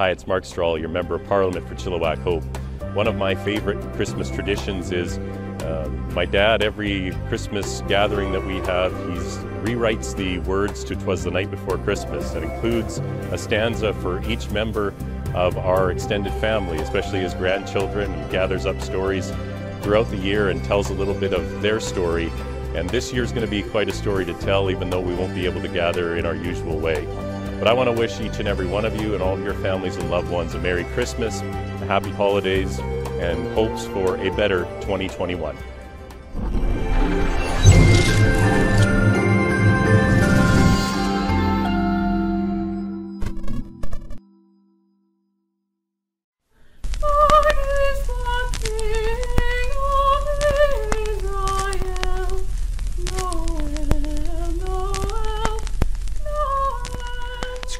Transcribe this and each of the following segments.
Hi, it's Mark Strahl, your Member of Parliament for Chilliwack Hope. One of my favorite Christmas traditions is uh, my dad, every Christmas gathering that we have, he rewrites the words to Twas the Night Before Christmas and includes a stanza for each member of our extended family, especially his grandchildren, and gathers up stories throughout the year and tells a little bit of their story. And this year's going to be quite a story to tell, even though we won't be able to gather in our usual way. But I want to wish each and every one of you and all of your families and loved ones a Merry Christmas, a Happy Holidays, and hopes for a better 2021.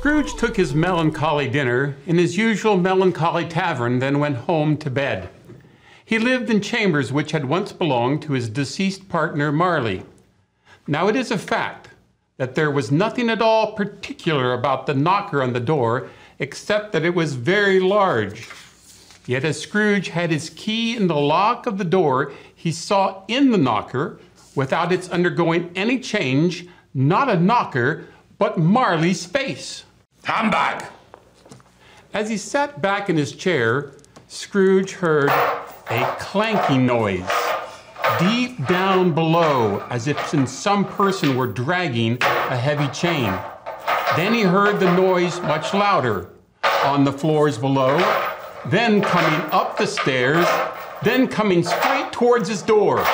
Scrooge took his melancholy dinner in his usual melancholy tavern, then went home to bed. He lived in chambers which had once belonged to his deceased partner, Marley. Now, it is a fact that there was nothing at all particular about the knocker on the door except that it was very large. Yet, as Scrooge had his key in the lock of the door, he saw in the knocker, without its undergoing any change, not a knocker, but Marley's face. Humbug! As he sat back in his chair, Scrooge heard a clanking noise deep down below, as if some person were dragging a heavy chain. Then he heard the noise much louder on the floors below, then coming up the stairs, then coming straight towards his door.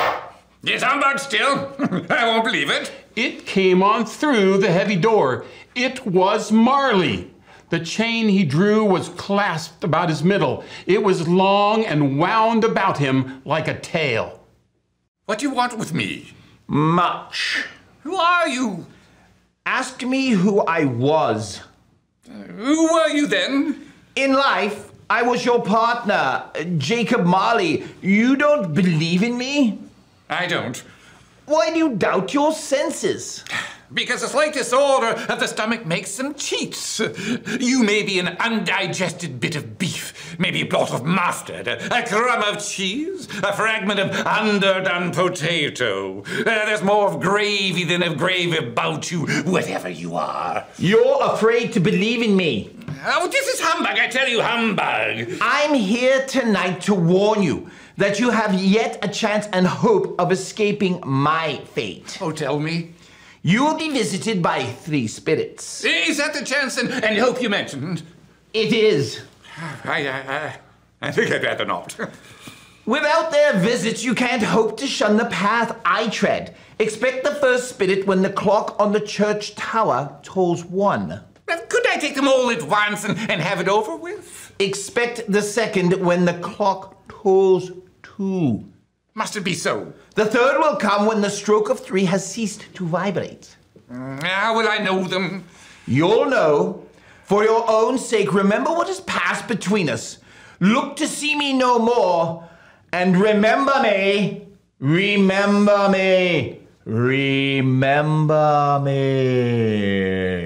Yes, humbug still. I won't believe it. It came on through the heavy door. It was Marley. The chain he drew was clasped about his middle. It was long and wound about him like a tail. What do you want with me? Much. Who are you? Ask me who I was. Uh, who were you then? In life, I was your partner, Jacob Marley. You don't believe in me? I don't. Why do you doubt your senses? Because a slight disorder of the stomach makes them cheats. You may be an undigested bit of beef, maybe a blot of mustard, a, crumb of cheese, a fragment of underdone potato. Uh, there's more of gravy than of gravy about you, whatever you are. You're afraid to believe in me. Oh, this is humbug, I tell you, humbug. I'm here tonight to warn you that you have yet a chance and hope of escaping my fate. Oh, tell me. You will be visited by three spirits. Is that the chance and, and hope you mentioned? It is. I, I, I think I'd rather not. Without their visits, you can't hope to shun the path I tread. Expect the first spirit when the clock on the church tower tolls one. Could I take them all at once and, and have it over with? Expect the second when the clock tolls two. Must it be so? The third will come when the stroke of three has ceased to vibrate. Mm, how will I know them? You'll know. For your own sake, remember what has passed between us. Look to see me no more. And remember me. Remember me. Remember me.